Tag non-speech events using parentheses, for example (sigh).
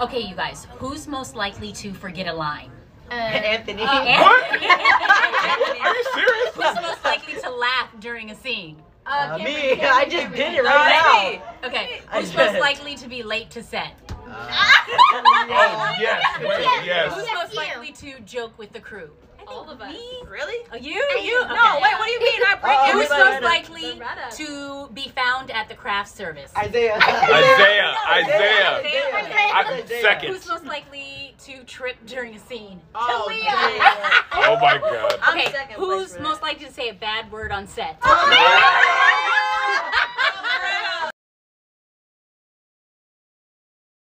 Okay, you guys, who's most likely to forget a line? (laughs) Anthony. Uh, What? (laughs) Anthony. Are you serious? Who's most likely to laugh during a scene? Uh, me. I just did it right now. Okay, I who's most likely to be late to set? (laughs) Oh, yes. Wait, Who's yes. most likely to joke with the crew? All of us. Me? Really? Oh, you? You? No, wait, what do you mean? I break Who's most likely Loretta. to be found at the craft service? Isaiah. Isaiah, Isaiah. Isaiah. I, (laughs) Isaiah. second. Who's most likely to trip during a scene? Oh, Talia. damn. (laughs) Oh my god. I'm Okay, second who's most likely to say a bad word on set? Oh,